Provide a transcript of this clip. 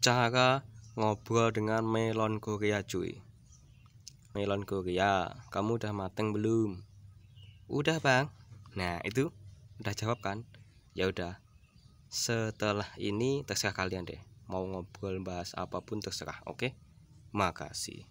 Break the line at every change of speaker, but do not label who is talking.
cara ngobrol dengan melon Korea cuy. Melon Korea kamu udah mateng belum? Udah bang. Nah itu udah jawab kan? Ya udah. Setelah ini terserah kalian deh. Mau ngobrol bahas apa pun terserah oke? Makasih.